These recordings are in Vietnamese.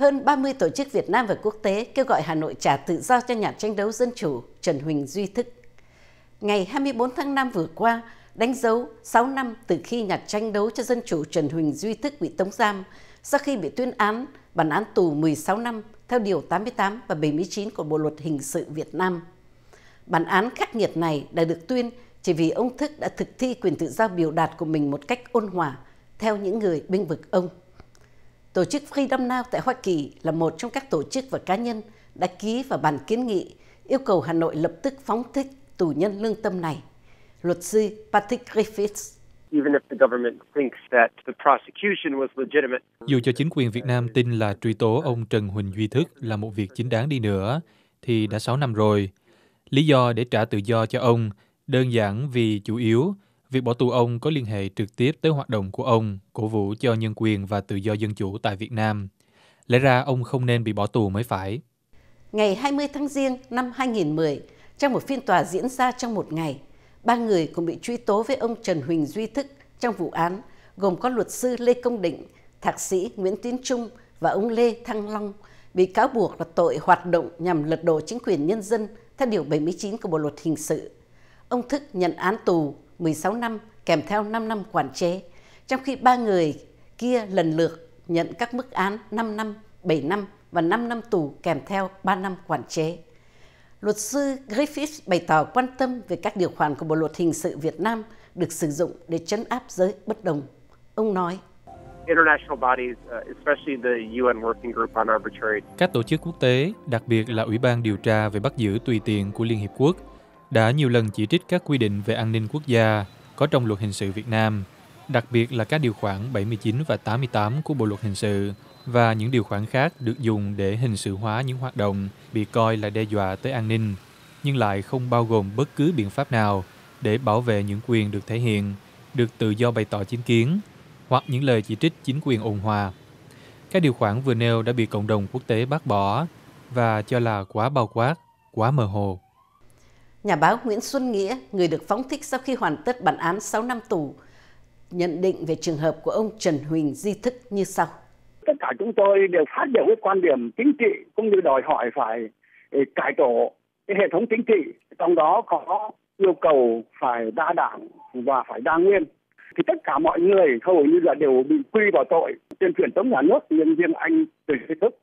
hơn 30 tổ chức Việt Nam và quốc tế kêu gọi Hà Nội trả tự do cho nhà tranh đấu dân chủ Trần Huỳnh Duy Thức. Ngày 24 tháng 5 vừa qua, đánh dấu 6 năm từ khi nhà tranh đấu cho dân chủ Trần Huỳnh Duy Thức bị tống giam sau khi bị tuyên án bản án tù 16 năm theo Điều 88 và 79 của Bộ Luật Hình sự Việt Nam. Bản án khắc nghiệt này đã được tuyên chỉ vì ông Thức đã thực thi quyền tự do biểu đạt của mình một cách ôn hòa theo những người binh vực ông. Tổ chức Freedom Now tại Hoa Kỳ là một trong các tổ chức và cá nhân đã ký vào bản kiến nghị yêu cầu Hà Nội lập tức phóng thích tù nhân lương tâm này. Luật sư Patrick Griffiths dù cho chính quyền Việt Nam tin là truy tố ông Trần Huỳnh Duy Thức là một việc chính đáng đi nữa, thì đã 6 năm rồi. Lý do để trả tự do cho ông đơn giản vì chủ yếu việc bỏ tù ông có liên hệ trực tiếp tới hoạt động của ông cổ vũ cho nhân quyền và tự do dân chủ tại Việt Nam. Lẽ ra ông không nên bị bỏ tù mới phải. Ngày 20 tháng Giêng năm 2010, trong một phiên tòa diễn ra trong một ngày, ba người cũng bị truy tố với ông Trần Huỳnh Duy Thức trong vụ án, gồm có luật sư Lê Công Định, thạc sĩ Nguyễn Tiến Trung và ông Lê Thăng Long, bị cáo buộc là tội hoạt động nhằm lật đổ chính quyền nhân dân theo Điều 79 của Bộ Luật Hình sự. Ông Thức nhận án tù 16 năm kèm theo 5 năm quản chế, trong khi ba người kia lần lượt nhận các mức án 5 năm, 7 năm và 5 năm tù kèm theo 3 năm quản chế. Luật sư Griffith bày tỏ quan tâm về các điều khoản của Bộ Luật Hình sự Việt Nam được sử dụng để chấn áp giới bất đồng. Ông nói, các tổ chức quốc tế, đặc biệt là Ủy ban điều tra về bắt giữ tùy tiện của Liên Hiệp Quốc, đã nhiều lần chỉ trích các quy định về an ninh quốc gia có trong luật hình sự Việt Nam, đặc biệt là các điều khoản 79 và 88 của Bộ luật hình sự và những điều khoản khác được dùng để hình sự hóa những hoạt động bị coi là đe dọa tới an ninh, nhưng lại không bao gồm bất cứ biện pháp nào để bảo vệ những quyền được thể hiện, được tự do bày tỏ chính kiến hoặc những lời chỉ trích chính quyền ôn hòa. Các điều khoản vừa nêu đã bị cộng đồng quốc tế bác bỏ và cho là quá bao quát, quá mơ hồ. Nhà báo Nguyễn Xuân Nghĩa, người được phóng thích sau khi hoàn tất bản án 6 năm tù, nhận định về trường hợp của ông Trần Huỳnh Di Thức như sau. Tất cả chúng tôi đều phát biểu cái quan điểm chính trị cũng như đòi hỏi phải ừ, cải tổ cái hệ thống chính trị, trong đó có yêu cầu phải đa đảng và phải đa nguyên. Thì tất cả mọi người hầu như là đều bị quy vào tội. Tuyên truyền chống nhà nước nhân riêng anh từ Di thức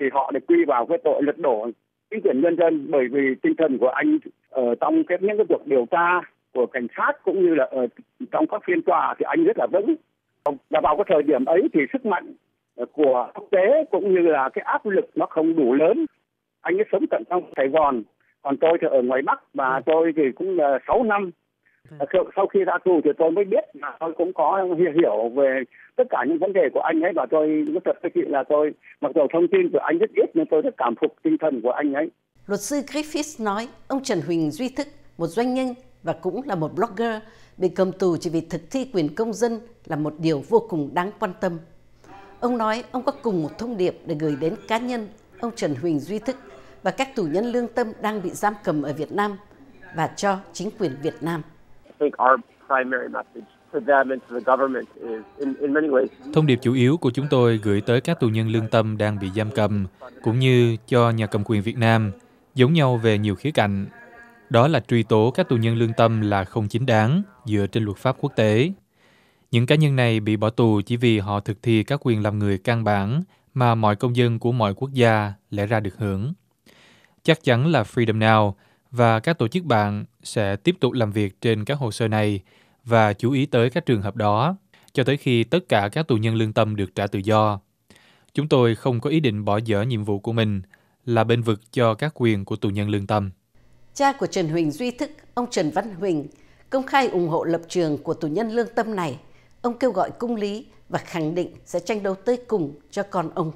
thì họ được quy vào cái tội lật đổ chính quyền nhân dân bởi vì tinh thần của anh ở trong cái những cái cuộc điều tra của cảnh sát cũng như là ở trong các phiên tòa thì anh rất là vững. Và vào cái thời điểm ấy thì sức mạnh của quốc tế cũng như là cái áp lực nó không đủ lớn. Anh ấy sống tận trong Sài Gòn còn tôi thì ở ngoài Bắc và tôi thì cũng là 6 năm sau khi ra tù thì tôi mới biết là tôi cũng có hiểu về tất cả những vấn đề của anh ấy và tôi nói thật với chị là tôi mặc dù thông tin của anh rất ít nhưng tôi rất cảm phục tinh thần của anh ấy. Luật sư Griffiths nói ông Trần Huỳnh Duy Thức, một doanh nhân và cũng là một blogger bị cầm tù chỉ vì thực thi quyền công dân là một điều vô cùng đáng quan tâm. Ông nói ông có cùng một thông điệp để gửi đến cá nhân ông Trần Huỳnh Duy Thức và các tù nhân lương tâm đang bị giam cầm ở Việt Nam và cho chính quyền Việt Nam. Thông điệp chủ yếu của chúng tôi gửi tới các tù nhân lương tâm đang bị giam cầm, cũng như cho nhà cầm quyền Việt Nam, giống nhau về nhiều khía cạnh. Đó là truy tố các tù nhân lương tâm là không chính đáng dựa trên luật pháp quốc tế. Những cá nhân này bị bỏ tù chỉ vì họ thực thi các quyền làm người căn bản mà mọi công dân của mọi quốc gia lẽ ra được hưởng. Chắc chắn là Freedom Now và các tổ chức bạn sẽ tiếp tục làm việc trên các hồ sơ này và chú ý tới các trường hợp đó cho tới khi tất cả các tù nhân lương tâm được trả tự do. Chúng tôi không có ý định bỏ dở nhiệm vụ của mình là bên vực cho các quyền của tù nhân lương tâm. Cha của Trần Huỳnh Duy Thức, ông Trần Văn Huỳnh, công khai ủng hộ lập trường của tù nhân lương tâm này. Ông kêu gọi cung lý và khẳng định sẽ tranh đấu tới cùng cho con ông.